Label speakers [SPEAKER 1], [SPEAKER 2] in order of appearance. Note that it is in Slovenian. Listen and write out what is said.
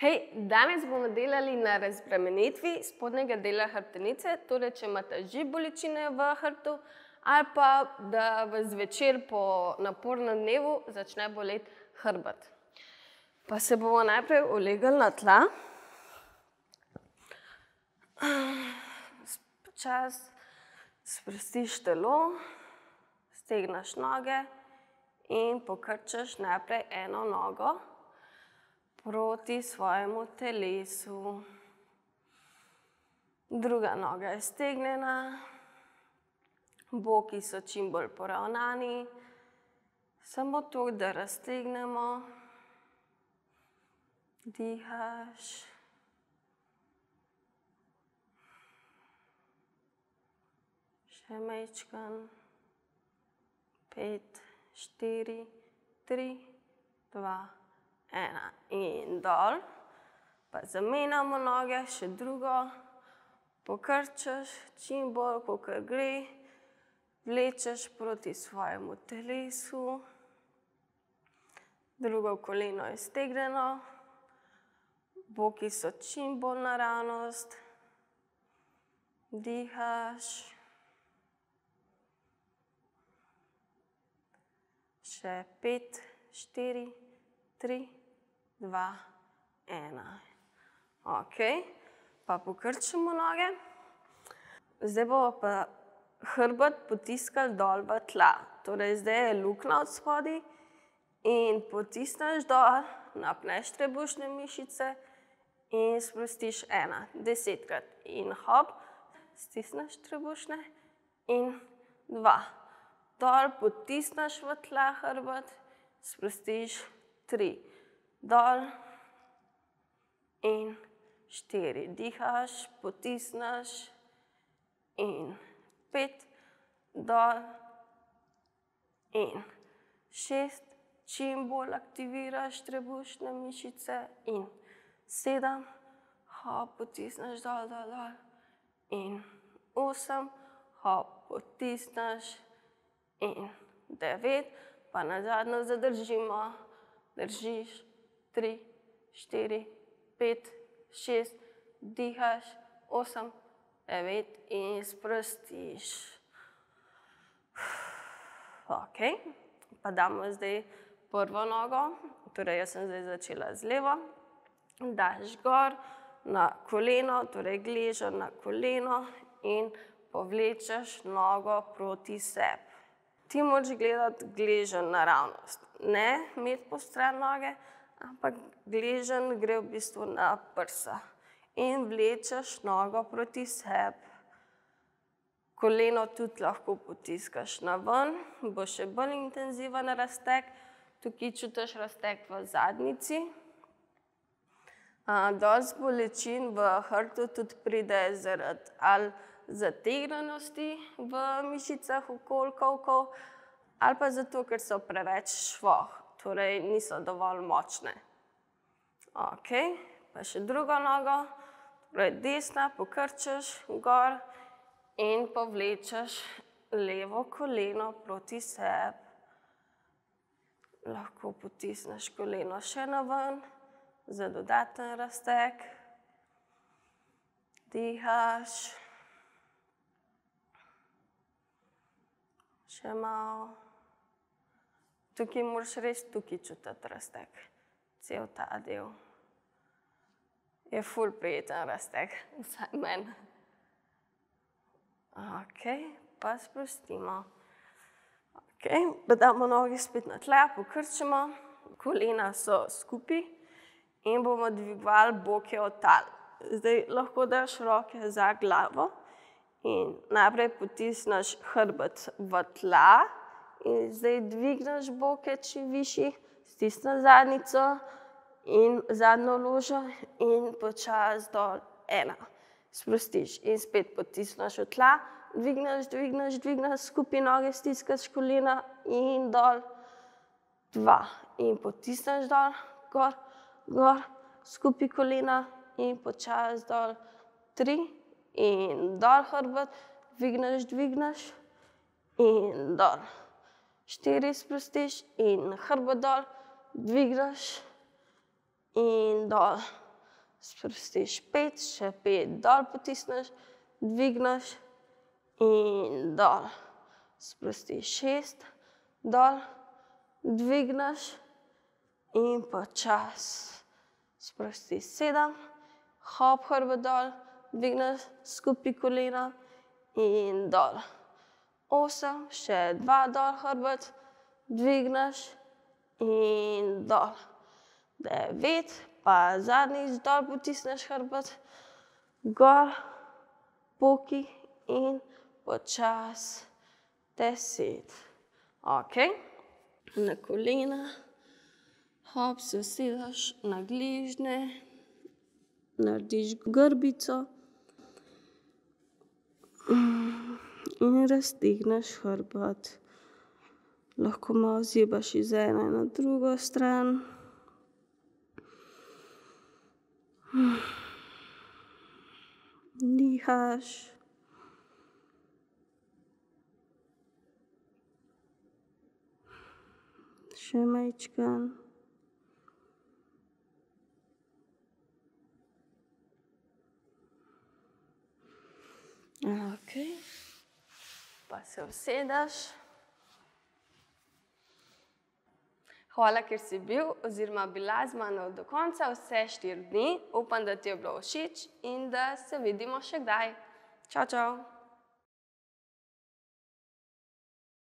[SPEAKER 1] Hej, danes bomo delali na razbremenitvi spodnjega dela hrbtenice, torej če imate že bolečine v hrbtu ali pa da vas zvečer po napornem dnevu začne boleti hrbet. Pa se bomo najprej ulegli na tla. Počasi sprostiš telo, stegneš noge in pokrčaš najprej eno nogo proti svojemu telesu. Druga noga je stegnjena, boki so čim bolj poravnani, samo toliko, da raztegnemo. Dihaš. Še majčkeno. Pet, štiri, tri, dva, ena in dol. Pa zamenjamo noge, še drugo. Pokrčaš čim bolj, kakor gre. Vlečeš proti svojemu telesu. Drugo koleno je stegnjeno. Boki so čim bolj naravnost. Dihaš. Še pet, štiri, tri, dva, ena. Okej, pa pokrčimo noge. Zdaj bomo pa hrbet potiskali dol v tla. Torej zdaj je luknja odspodaj in potisneš dol, napneš trebušne mišice in sprostiš ena, desetkrat. In hop, stisneš trebušne in dva. Dol, potisneš v tla hrbet, sprostiš tri. Dol in štiri. Dihaš, potisneš in pet. Dol in šest. Čim bolj aktiviraš trebušne mišice in sedem. Hop, potisneš dol, dol, dol. In osem. Hop, potisneš in devet. Pa nazadnje zadržimo. Držiš. Tri, štiri, pet, šest. Dihaš. Osem, devet in sprostiš. Okej, pa damo zdaj prvo nogo. Torej jaz sem zdaj začela z levo. Daš gor na koleno, torej gleženj na koleno in povlečeš nogo proti sebi. Ti moraš gledati gleženj naravnost. Ne imeti postrani noge, ampak gleženj gre v bistvu na prsa. In vlečeš nogo proti sebi. Koleno tudi lahko potiskaš naven, bo še bolj intenziven razteg. Tukaj čutiš razteg v zadnjici. dosti bolečin v hrbtu tudi pride zaradi ali zategnjenosti v mišicah okoli kolkov ali pa zato, ker so preveč švoh, torej niso dovolj močne. Okej, pa še drugo nogo. Torej desna, pokrčaš gor in povlečeš levo koleno proti sebi. Lahko potisneš koleno še naven za dodaten razteg. Dihaš. Še malo. Tukaj moraš res tukaj čutiti razteg. Cel ta del. Je ful prijeten razteg, vsaj meni. Okej, pa sprostimo. Okej, pa damo noge spet na tla, pokrčimo. Kolena so skupaj in bomo dvigovali boke od tal. Zdaj lahko daš roke za glavo in najprej potisneš hrbet v tla in zdaj dvigneš boke čim višje, stisneš zadnjico in zadnjo ložo in počasi dol. Ena. Sprostiš in spet potisneš v tla, dvigneš, dvigneš, dvigneš, skupaj noge stiskaš kolena in dol. Dva. In potisneš dol, gor, gor, skupaj kolena in počasi dol. Tri. In dol hrbet, dvigneš, dvigneš in dol. Štiri sprostiš in hrbet dol, dvigneš in dol. sprostiš pet, še pet, dol potisneš, dvigneš in dol. Sprostiš šest, dol, dvigneš in počasi. Sprosti sedem, hop hrbet dol, dvigneš skupaj kolena in dol. Osem, še dva dol hrbet, dvigneš in dol. Devet, pa zadnjič dol potisneš hrbet, gor, poki in počasi. Deset. Okej. Na kolena, hop, se usedeš na gležnje, narediš grbico in raztegneš hrbet. Lahko malo zebaš iz ene na drugo stran. Dihaš. Še majčkeno. Pa se usedeš. Hvala, ker si bil oziroma bila z mano do konca vse štiri dni. Upam, da ti je bilo všeč in da se vidimo še kdaj. Čao, čao.